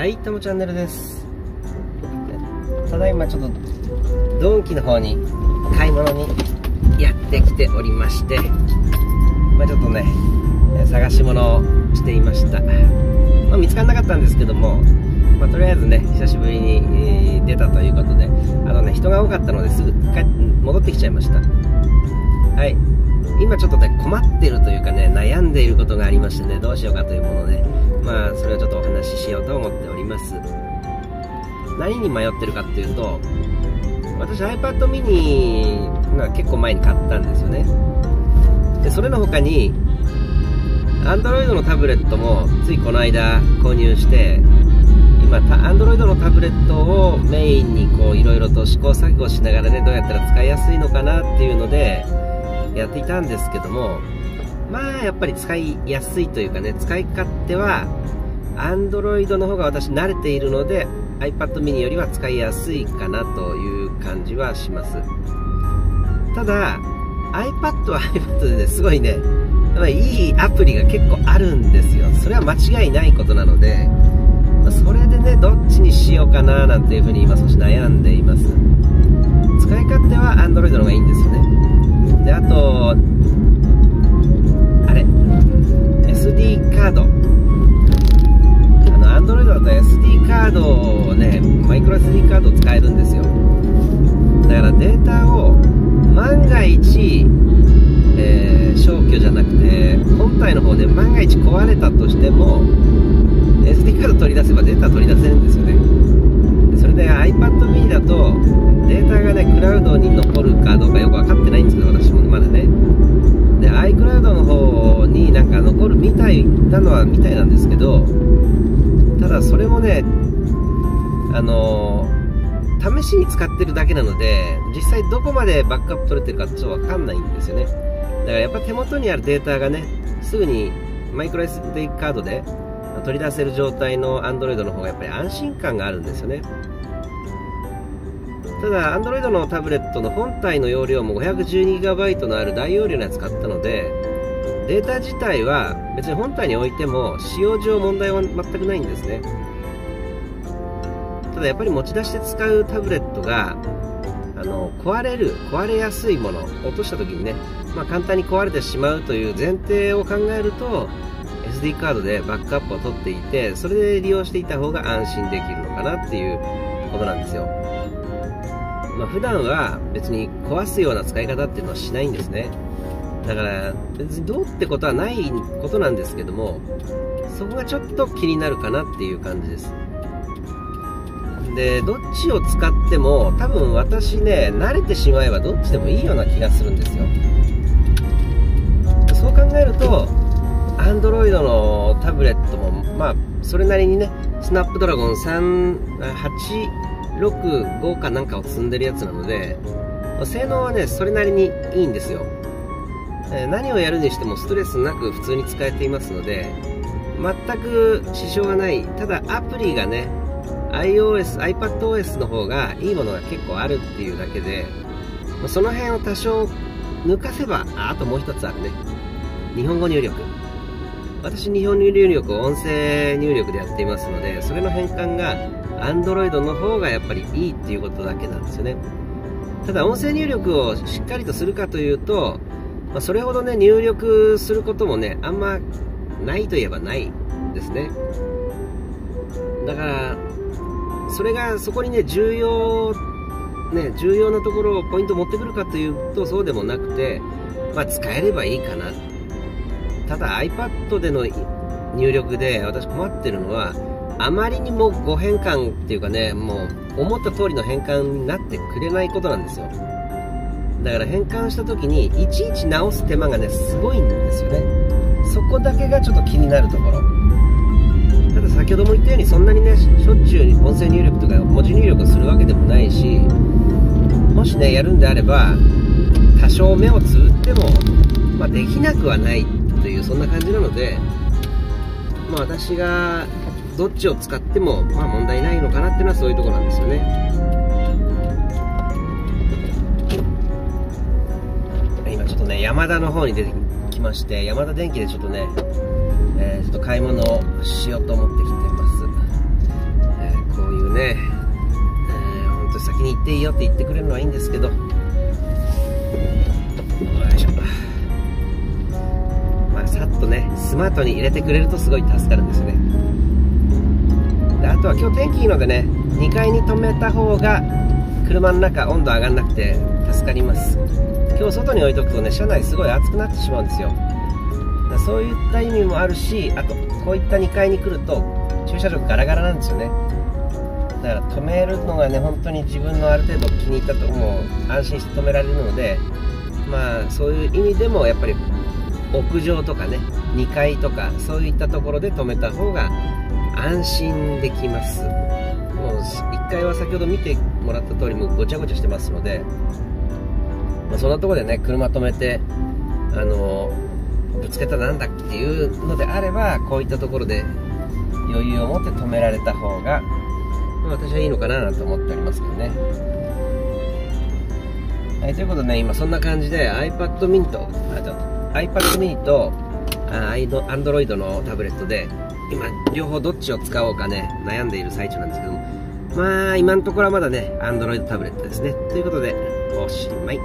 はいともチャンネルです。ただいまちょっとドンキの方に買い物にやってきておりましてまあちょっとね探し物をしていました、まあ、見つからなかったんですけども、まあ、とりあえずね久しぶりに、出たということであのね人が多かったのですぐ帰戻ってきちゃいました。はい。今ちょっとね困ってるというかね悩んでいることがありましてねどうしようかというものでまあそれをちょっとお話ししようと思っております。何に迷ってるかっていうと私 iPad mini が結構前に買ったんですよね。でそれの他に Android のタブレットもついこの間購入して今 Android のタブレットをメインにこういろいろと試行錯誤しながらねどうやったら使いやすいのかなっていうのでやっていたんですけどもまあやっぱり使いやすいというかね使い勝手は Android の方が私慣れているので iPad mini よりは使いやすいかなという感じはします。ただ iPad は iPad で、ね、すごいねいいアプリが結構あるんですよ。それは間違いないことなのでそれでねどっちにしようかななんていうふうに今少し悩んでいます。ねマイクロ SD カード使えるんですよ。だからデータを万が一、えー、消去じゃなくて本体の方で万が一壊れたとしても SD カード取り出せばデータ取り出せるんですよね。それで iPad mini だとデータがねクラウドに残るかどうかよく分かってないんですけど私も。まだね。で iCloud の方になんか残るみたいなのはみたいなんですけどただそれもねあの試しに使ってるだけなので実際どこまでバックアップ取れてるかちょっと分かんないんですよね。だからやっぱ手元にあるデータがねすぐにマイクロ SD カードで取り出せる状態の Android の方がやっぱり安心感があるんですよね。ただ Android のタブレットの本体の容量も 512GB のある大容量のやつ買ったのでデータ自体は別に本体に置いても使用上問題は全くないんですね。ただやっぱり持ち出して使うタブレットがあの壊れる壊れやすいもの落とした時にね、まあ、簡単に壊れてしまうという前提を考えると SD カードでバックアップを取っていてそれで利用していた方が安心できるのかなっていうことなんですよ。まあ、普段は別に壊すような使い方っていうのはしないんですね。だから別にどうってことはないことなんですけどもそこがちょっと気になるかなっていう感じです。でどっちを使っても多分私ね慣れてしまえばどっちでもいいような気がするんですよ。そう考えると Android のタブレットもまあそれなりにねスナップドラゴン3865かなんかを積んでるやつなので性能はねそれなりにいいんですよ。何をやるにしてもストレスなく普通に使えていますので全く支障がない。ただアプリがね iOS、iPadOS の方がいいものが結構あるっていうだけでまその辺を多少抜かせばあともう一つあるね。日本語入力。私日本語入力を音声入力でやっていますのでそれの変換が Android の方がやっぱりいいっていうことだけなんですよね。ただ音声入力をしっかりとするかというと、まあ、それほどね入力することもねあんまないといえばないですね。だからそれがそこにね重要ね重要なところをポイント持ってくるかというとそうでもなくてまあ使えればいいかな。ただ iPad での入力で私困ってるのはあまりにも誤変換っていうかねもう思った通りの変換になってくれないことなんですよ。だから変換した時にいちいち直す手間がねすごいんですよね。そこだけがちょっと気になるところ。先ほども言ったようにそんなにねしょっちゅう音声入力とか文字入力をするわけでもないしもしねやるんであれば多少目をつぶっても、まあ、できなくはないというそんな感じなので、まあ、私がどっちを使っても、まあ、問題ないのかなっていうのはそういうとこなんですよね。今ちょっとね山田の方に出てきまして山田電機でちょっとね、えー、ちょっと買い物をしようと思ってね、えー、本当先に行っていいよって言ってくれるのはいいんですけど。よいしょ。まあさっとねスマートに入れてくれるとすごい助かるんですよね。であとは今日天気いいのでね2階に止めた方が車の中温度上がらなくて助かります。今日外に置いとくとね車内すごい暑くなってしまうんですよ。だそういった意味もあるしあとこういった2階に来ると駐車場ガラガラなんですよね。だから止めるのがね本当に自分のある程度気に入ったともう安心して止められるのでまあそういう意味でもやっぱり屋上とかね2階とかそういったところで止めた方が安心できます。もう1階は先ほど見てもらった通りもうごちゃごちゃしてますので、まあ、そんなとこでね車止めてあのぶつけたなんだっていうのであればこういったところで余裕を持って止められた方が、まあ、私はいいのかなと思っておりますけどね。はいということでね今そんな感じで iPad mini とあと iPad mini とあ Android のタブレットで今両方どっちを使おうかね悩んでいる最中なんですけども。まあ今のところはまだね Android タブレットですね。ということでおしまい。